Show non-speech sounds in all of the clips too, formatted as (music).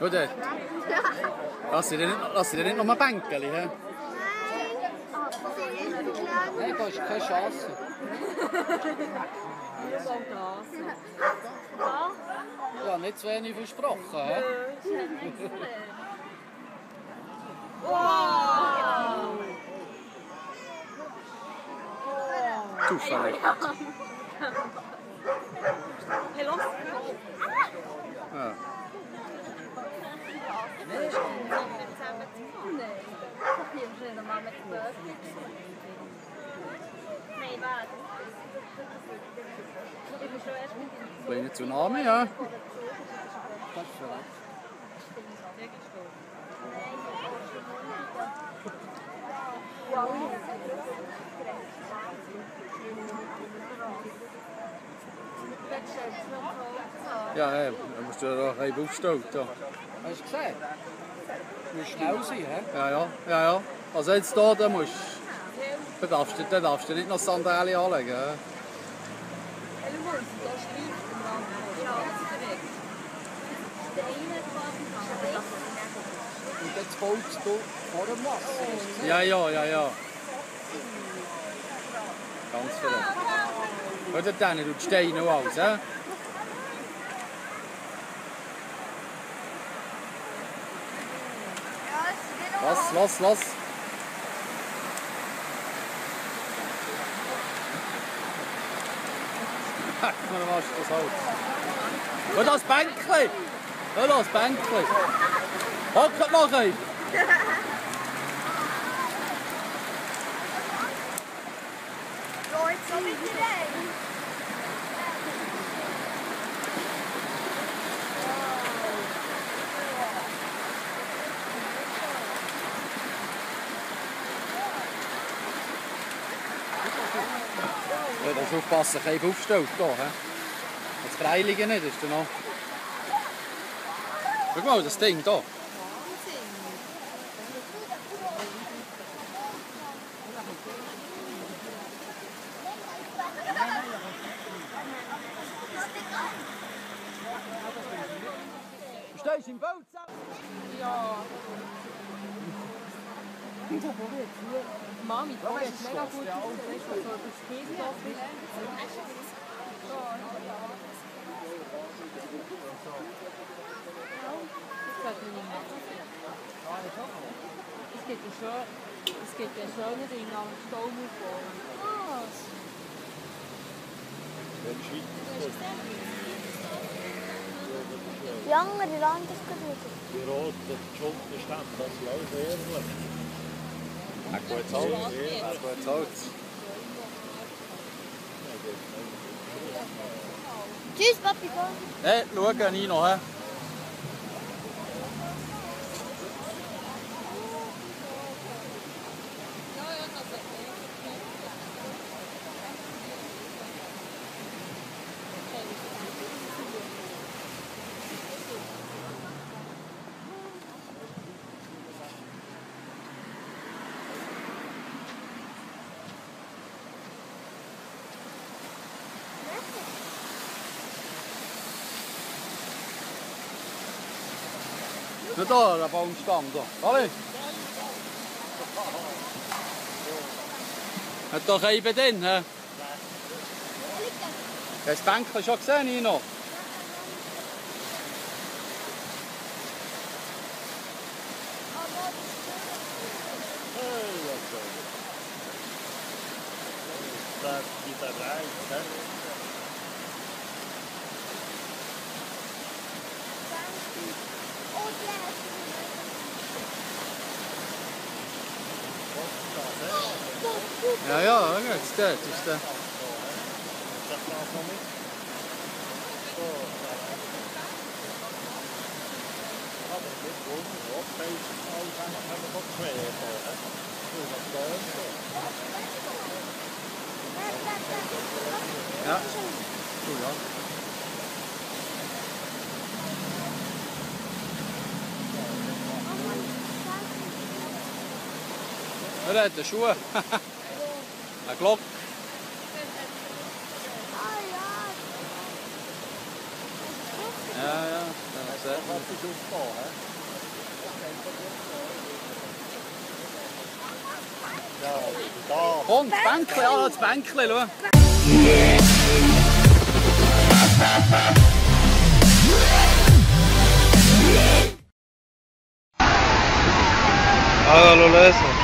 Oder? Lass sie dir nicht, lass sie dir nicht noch mal Bänkchen, hä? Nein, Nein, da ist keine Chance. Ja, nicht zu wenig versprochen. He? Zufällig. Kleine Tsunami, ja. ja? Ja, hè, dan je er nog even opstoten. Heb je? Moet snel zijn, hè? Ja, ja, ja, ja. Also jetzt hier, da musst da darfst du, da darfst du nicht noch Sandalen anlegen. hä? Und jetzt folgst du vor dem Wasser. Du? Ja, ja, ja, ja. Ganz verrückt. Ihr den? Du Steine und alles, hä? Lass, lass, lass. Mir was das Holz. Hör das Bänkchen! Hör das Bänkchen! Hocket noch ein! Leute, so mit dir Ja, das aufpassen, ich habe aufgestellt hier. Das Freiligen nicht, ist da noch. Schau mal, das Ding hier. Stehst im Boot zusammen. Mami, du hast mega gut das ist. Das nicht machen. Es gibt ja schon, es gibt ja schöne Dinge am Staumaufbau. Was? Die andere Land ist gut wieder. Die roten Schulterstämme, das ist auch ehrlich. Ein gutes Holz. Ein gutes Holz. Tschüss, Papi. Hey, schau, Nino. Nu da, der Baumstamm da. Alle? Hat doch eben den, hä? Das Bänkchen schon gesehen, Nino? Ja, ja, kijk, het is tijd. Het is tijd. Ja, goed dan. Rijdt de schoen. (laughs) Dat klopt. Ja, ja, dat is oh, het. Dat is een val, hè? Kom, Bänkle, ja, das Bänkle, schau.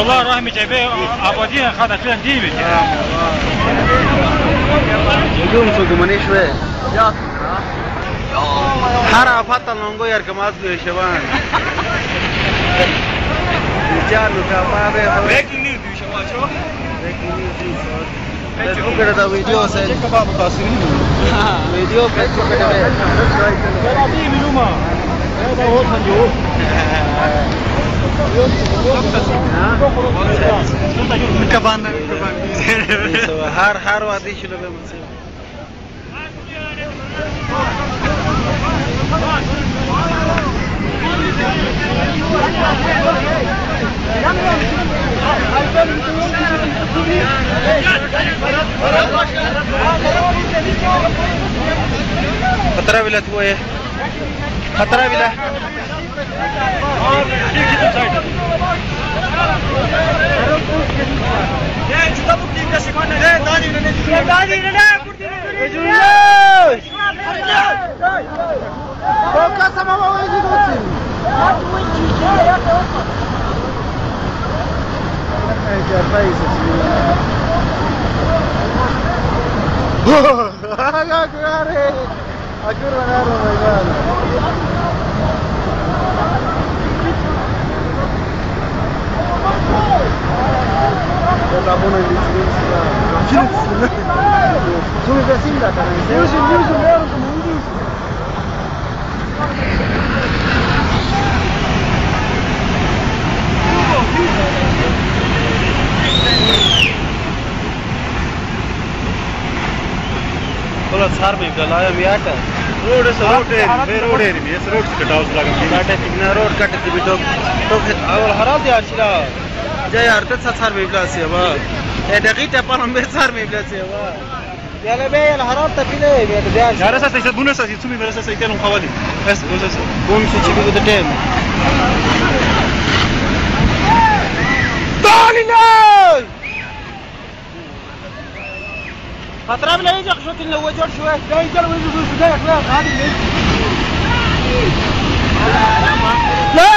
Yollar rahmi cebe abadiye kada filan değil mi? Biliyor musun gümaniş ve? Ya. Her afattan longo yer kamaz diyor şevan. Geçer lütfen abi. Breaking news diyor şevan çok. Breaking news diyor. Facebook da video sen. Kebap tasviri mi? (laughs) news. Facebook रे वीडियो से कबाब तस्वीर video Facebook रे kapan har har wadi shilo be mse खतरा विला थी वो ये खतरा विला Focus on what we're doing. What we do here, that's all. Hey, your face is. A kurwa nerwa zajebana. Dobra, bo na Filc, ne? Zumi besim da kada mi se. Yüzüm, yüzüm, ne olsun, yüzüm. Thank you. थोड़ा सार भी गला है मियाटा road है road है road है ये रोड से कटाव से लगा मियाटा कितना रोड कट से भी तो तो और हरा दिया छिला जय अर्थ सा सार भी ब्लास है बा ए दगी टपन हम सार भी ब्लास है बा يلا بيه الهرات تفيله يا رجال يا رجال سيسد بونا سيسد سومي بلا سيسد كانوا خوالي بس بونا سيسد بونا سيسد بونا سيسد بونا سيسد بونا خطره بلا يجي قشوت لنا جور شوية لا يجي ويجي شوية هذه لا.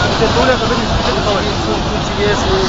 Архитектура, которая действительно получится, интересную